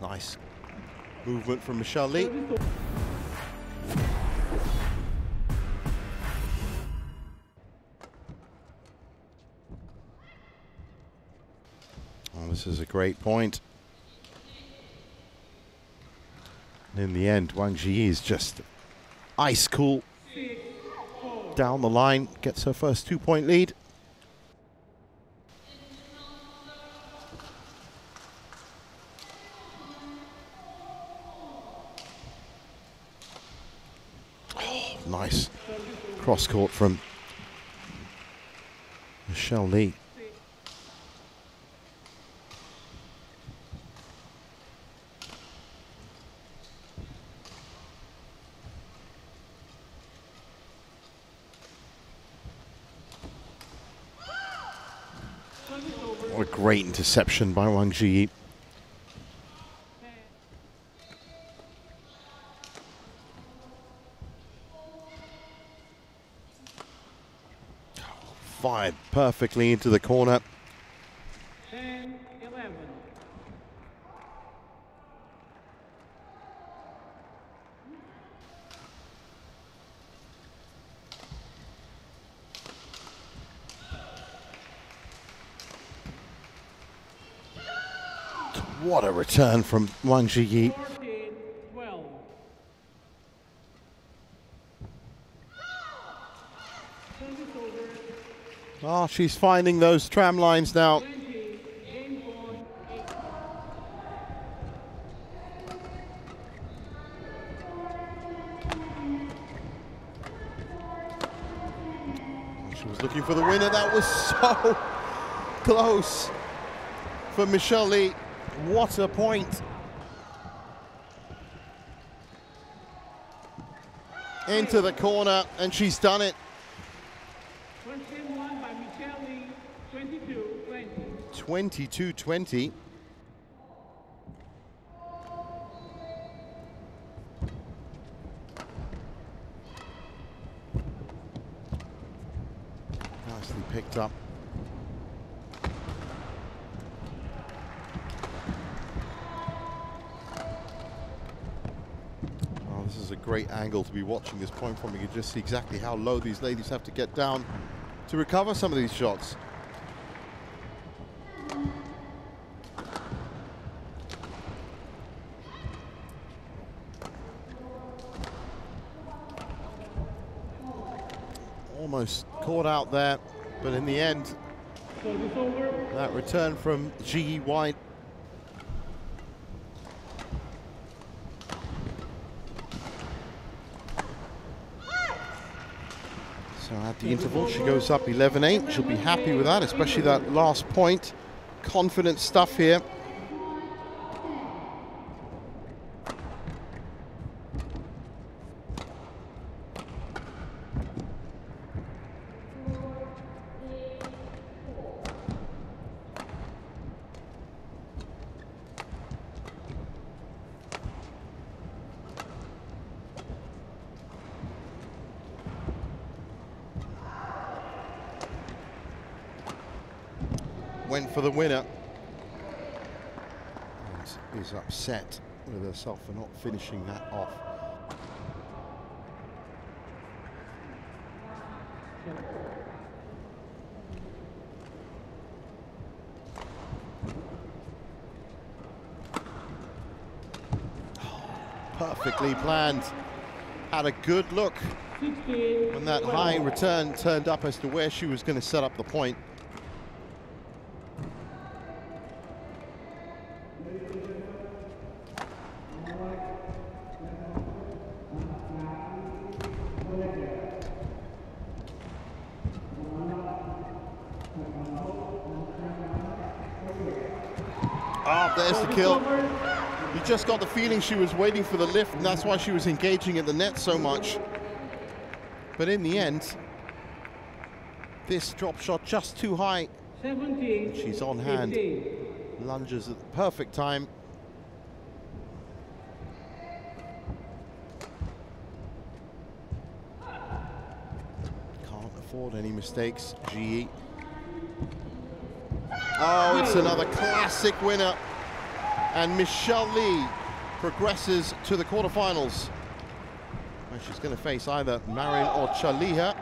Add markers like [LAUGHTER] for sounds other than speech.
Nice movement from Michelle Li. Oh, this is a great point. And in the end, Wang Zhiyi is just ice cool. Down the line, gets her first two-point lead. Nice cross court from Michelle Li. What a great interception by Wang Zhiyi. Fired perfectly into the corner. 10, 11. What a return from Wang Zhiyi. 14, 12. Service over. Oh, she's finding those tram lines now. 20, game point, 8. She was looking for the winner. That was [LAUGHS] so close for Michelle Li. What a point. Into the corner, and she's done it. First game won by Michelle Li, 22, 20. 22 20. Nicely picked up. Oh, this is a great angle to be watching this point from. You can just see exactly how low these ladies have to get down to recover some of these shots. Almost caught out there, but in the end, that return from G.E. White. So at the interval, she goes up 11-8. She'll be happy with that, especially that last point. Confident stuff here. Went for the winner. And is upset with herself for not finishing that off. Perfectly planned. Had a good look 16, when that high return turned up as to where she was going to set up the point. Ah, there's the kill. You just got the feeling she was waiting for the lift, and that's why she was engaging at the net so much. But in the end, this drop shot just too high. 17, She's on hand. 15. Lunges at the perfect time. Can't afford any mistakes. GE. Oh, it's another classic winner. And Michelle Li progresses to the quarterfinals. And she's going to face either Marin or Chaliha.